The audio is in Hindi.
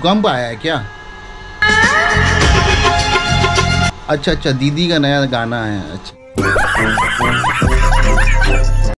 भूकंप आया है क्या? अच्छा अच्छा दीदी का नया गाना है अच्छा।